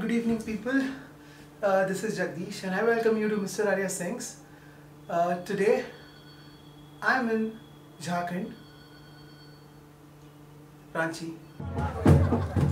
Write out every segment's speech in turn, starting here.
good evening, people. Uh, this is Jagdish, and I welcome you to Mr. Arya Singh's. Uh, today, I'm in Jharkhand, Ranchi.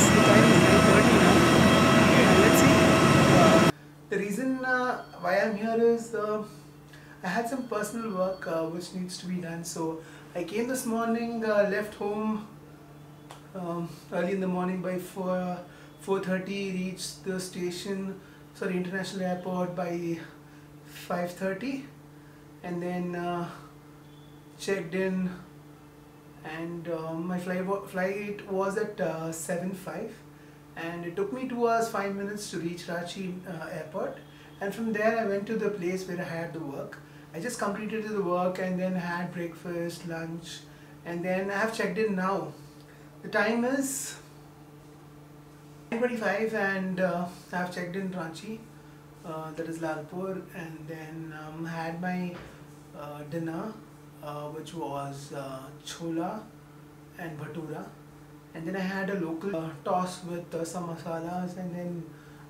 Is the time is 9:30 now. Uh, let's see. Uh, the reason uh, why I'm here is uh, I had some personal work uh, which needs to be done. So I came this morning, left home um, early in the morning by 4 4:30. Reached the station, sorry, international airport by 5:30, and then checked in and uh, my flight, flight was at uh, 7.5 and it took me 2 hours 5 minutes to reach Ranchi uh, airport. And from there I went to the place where I had the work. I just completed the work and then had breakfast, lunch. And then I have checked in now. The time is 9.25 and uh, I have checked in Ranchi, uh, that is Lalpur. And then um, had my uh, dinner. uh, which was uh, chola and bhatura and then I had a local uh, toss with uh, some masalas and then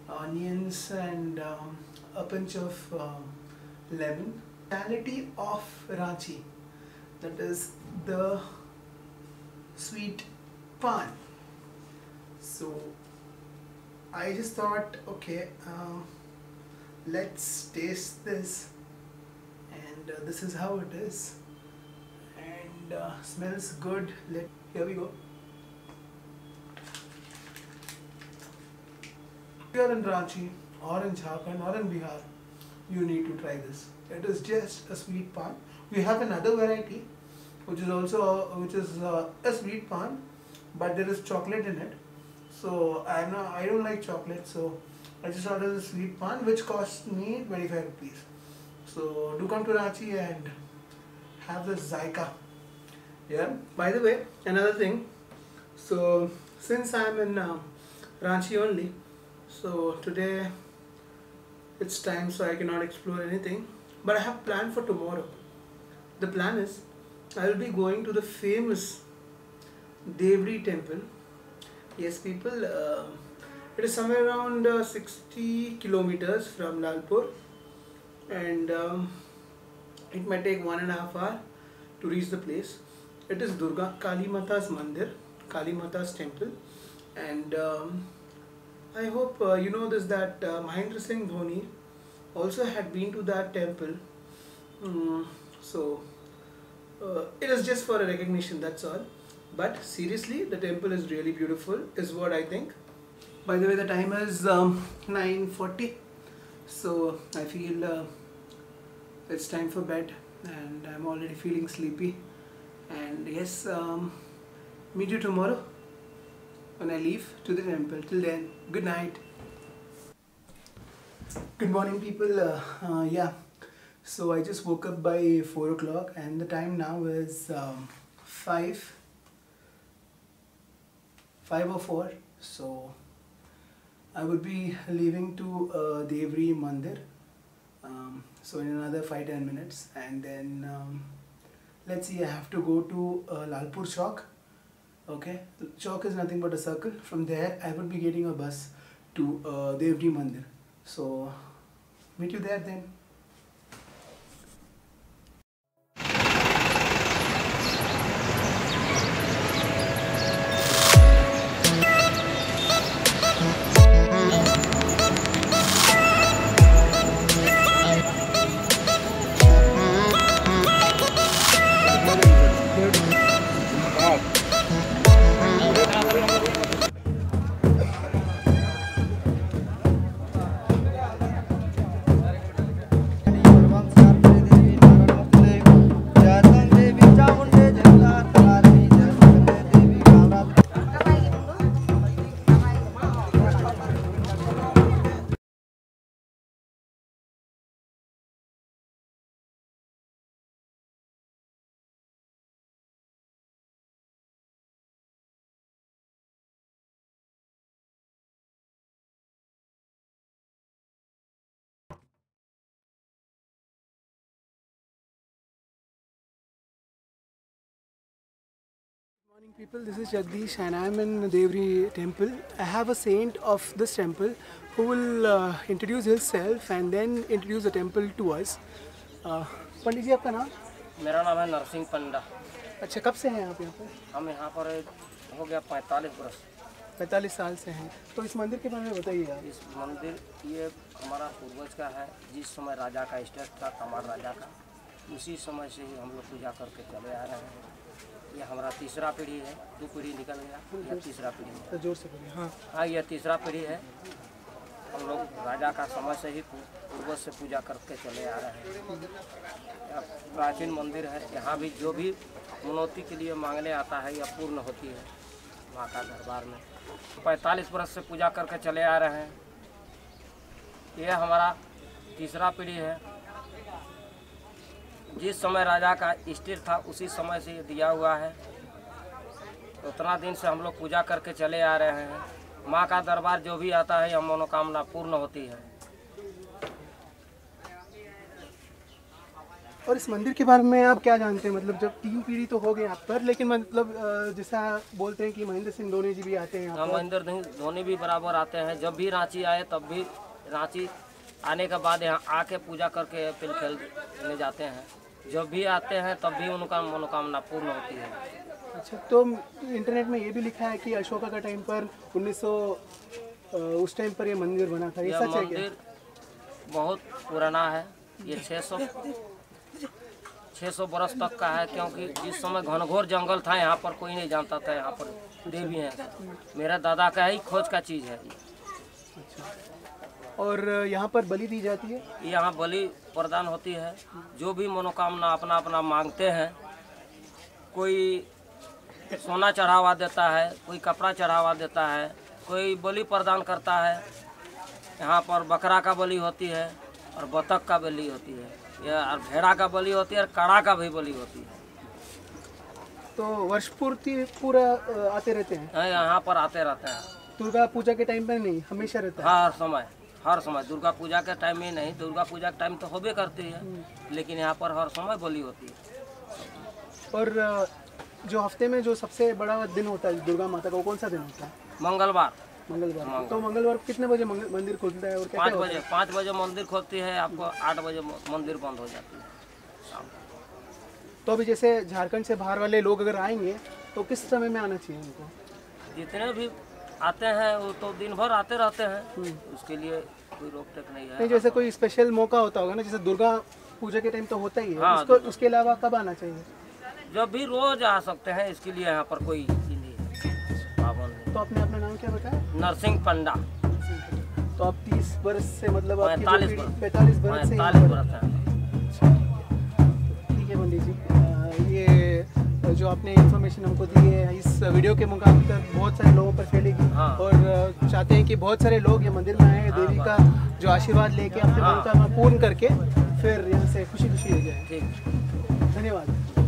onions and um, a pinch of um, lemon. Speciality of Ranchi that is the sweet pan. So I just thought okay um, let's taste this and uh, this is how it is and uh, smells good. Let here we go. If you are in Ranchi or in Jharkhand or in Bihar. You need to try this. It is just a sweet pan. We have another variety which is also which is uh, a sweet pan but there is chocolate in it. So I know I don't like chocolate so I just ordered the sweet pan which cost me 25 rupees. So do come to Ranchi and have the Zyka. Yeah. By the way, another thing. So since I'm in um, Ranchi only, so today it's time so I cannot explore anything. But I have planned for tomorrow. The plan is I will be going to the famous Deori temple. Yes, people. Uh, it is somewhere around uh, 60 kilometers from Lalpur and um, it might take one and a half hour to reach the place. It is Durga Kali Mata's Mandir, Kali Mata's temple, and um, I hope uh, you know this that uh, Mahendra Singh Dhoni also had been to that temple. Mm, so uh, it is just for a recognition, that's all. But seriously, the temple is really beautiful, is what I think. By the way, the time is um, 9:40, so I feel uh, it's time for bed, and I'm already feeling sleepy. And yes, um, meet you tomorrow when I leave to the temple. Till then, good night. Good morning, people. Uh, uh, yeah, so I just woke up by four o'clock, and the time now is um, five, five or four. So I would be leaving to uh, Deori Mandir. Um, so in another five ten minutes, and then um, let's see. I have to go to uh, Lalpur Chowk. Okay, Chowk is nothing but a circle. From there, I would be getting a bus to uh, Mandir. So meet you there then. Morning people, this is Jagdish and I am in Devri temple. I have a saint of this temple who will uh, introduce himself and then introduce the temple to us. Uh, पंडित जी आपका नाम? मेरा नाम है नरसिंह पंडा। अच्छा कब से हैं आप यहाँ पर? हम यहाँ पर हो गया पैंतालीस वर्ष। पैंतालीस साल से हैं। तो इस मंदिर के बारे में बताइए आप। इस मंदिर ये हमारा पूर्वज का है जिस समय राजा का स्टेट था कमार राजा का उसी समय से ही हम लोग पूजा करके चले आ रहे हैं। ये हमारा तीसरा पीढ़ी है दो पीढ़ी निकल गया यह तीसरा पीढ़ी ज़ोर से हाँ। हाँ यह तीसरा पीढ़ी है। हम लोग राजा का समय से ही पूर्वज से पूजा करके चले आ रहे हैं। प्राचीन मंदिर है यहाँ भी जो भी मनौती के लिए मांगने आता है यह पूर्ण होती है माँ का दरबार में। पैंतालीस वर्ष से पूजा करके चले आ रहे हैं। यह हमारा तीसरा पीढ़ी है। जिस समय राजा का स्थिर था उसी समय से ये दिया हुआ है। उतना दिन से हम लोग पूजा करके चले आ रहे हैं। माँ का दरबार जो भी आता है यह मनोकामना पूर्ण होती है। और इस मंदिर के बारे में आप क्या जानते हैं? मतलब जब तीन पीढ़ी तो हो गए आप पर लेकिन मतलब जैसा बोलते हैं कि महेंद्र सिंह धोनी जी भी आते हैं हाँ महेंद्र धोनी- धोनी भी बराबर आते हैं। जब भी रांची आए तब भी रांची आने के बाद यहाँ आके पूजा करके फिर खेलने जाते हैं। जब भी आते हैं तब भी उनका मनोकामना पूर्ण होती है। अच्छा तो इंटरनेट में ये भी लिखा है कि अशोका का टाइम पर 1900 अ, उस टाइम पर ये मंदिर बना था। ये सच है क्या? मंदिर बहुत पुराना है। ये 600 600 बरस तक का है क्योंकि जिस समय घनघोर जंगल था यहाँ पर कोई नहीं जानता था यहाँ पर देवी है। मेरा दादा का ही खोज का चीज़ है। और यहाँ पर बलि दी जाती है? यहाँ बलि प्रदान होती है। जो भी मनोकामना अपना अपना मांगते हैं कोई सोना चढ़ावा देता है कोई कपड़ा चढ़ावा देता है कोई बलि प्रदान करता है यहाँ पर बकरा का बलि होती है और बतख का बलि होती है। या और भेड़ा का बलि होती है और कड़ा का भी बलि होती है। तो वर्ष पूर्ति पूरा आते रहते हैं? यहाँ- यहाँ पर आते रहते हैं। दुर्गा पूजा के टाइम पर नहीं हमेशा रहता है हर समय। हर समय दुर्गा पूजा के टाइम में नहीं दुर्गा पूजा के टाइम तो होबे करती है लेकिन यहाँ पर हर समय बोली होती है। और जो हफ़्ते में जो सबसे बड़ा दिन होता है दुर्गा माता का वो कौन सा दिन होता है? मंगलवार। मंगलवार। तो मंगलवार कितने बजे मंदिर खुलता है और पाँच बजे पाँच बजे मंदिर खोलती है आपको आठ बजे मंदिर बंद हो जाती है। तो अभी जैसे झारखंड से बाहर वाले लोग अगर आएँगे तो किस समय में आना चाहिए उनको? जितने भी आते हैं वो तो दिन भर आते रहते हैं। उसके लिए कोई रोक टोक नहीं है। नहीं जैसे कोई स्पेशल मौका होता होगा ना जैसे दुर्गा पूजा के टाइम तो होता ही है। हाँ, उसको उसके अलावा कब आना चाहिए? जब भी रोज आ सकते हैं इसके लिए यहाँ पर कोई नहीं है पाबंद तो आपने अपना नाम क्या बताया? नरसिंह पंडा। तो आप तीस वर्ष से मतलब आपकी जो 45 पीढ़ी- वर्ष। पैंतालीस वर्ष पैंतालीस वर्ष जो आपने इन्फॉर्मेशन हमको दी है इस वीडियो के मुकाम तक बहुत सारे लोगों पर फैलेगी। हाँ। और चाहते हैं कि बहुत सारे लोग ये मंदिर में आए हाँ, देवी का जो आशीर्वाद लेके अपने हाँ। मनोकामना पूर्ण करके फिर यहाँ से खुशी खुशी हो जाए। धन्यवाद।